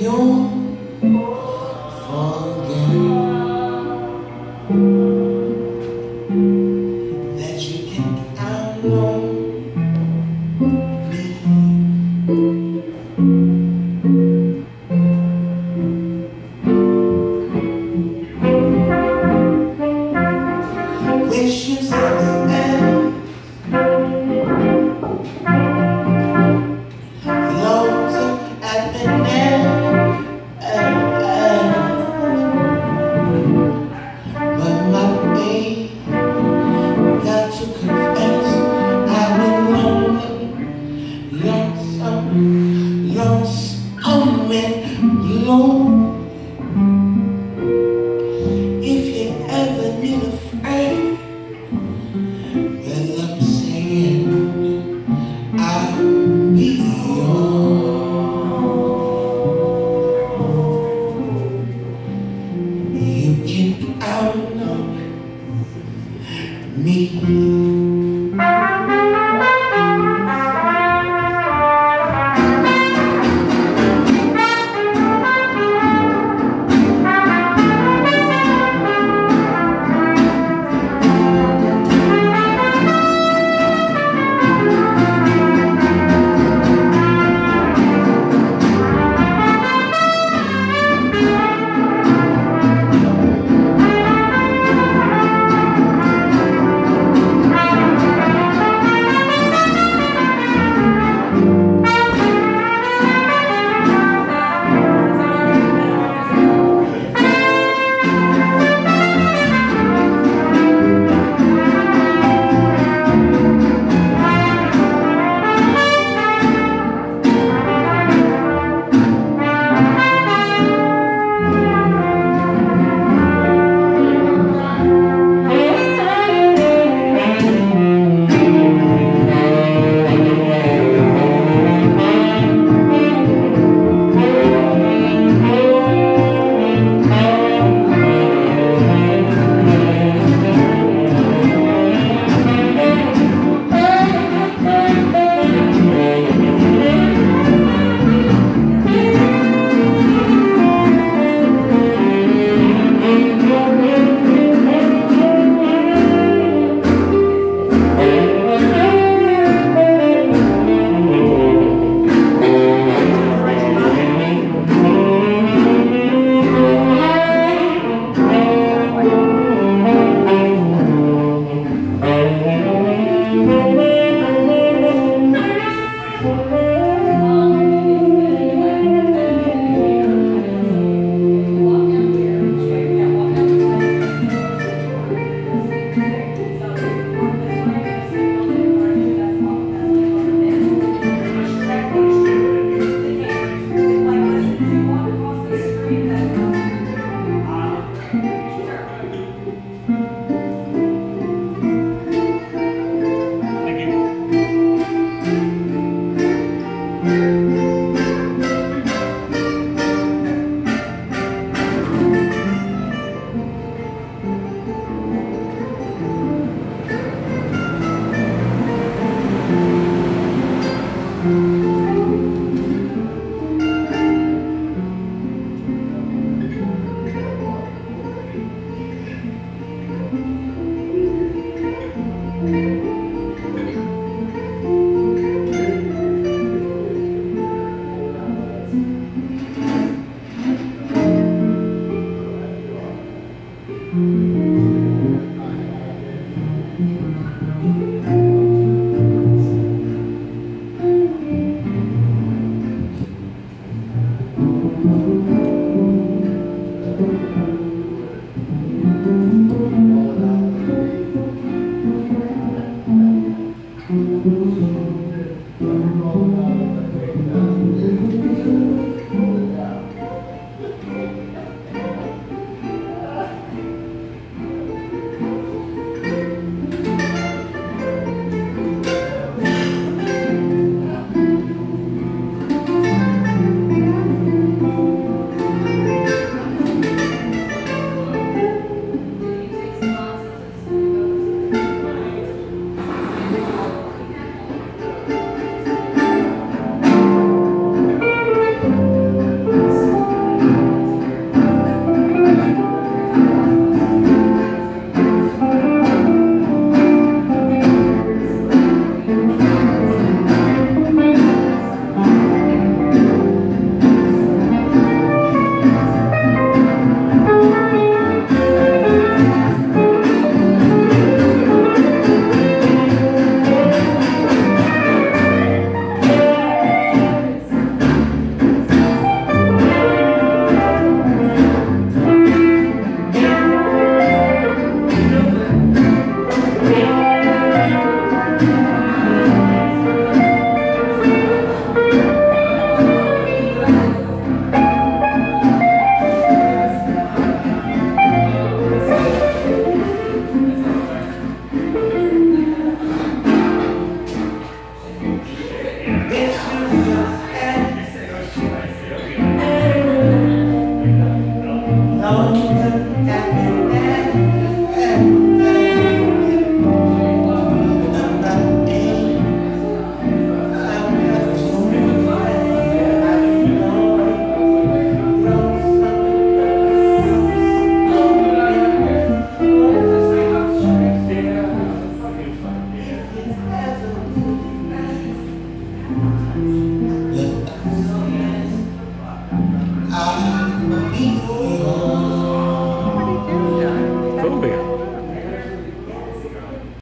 unión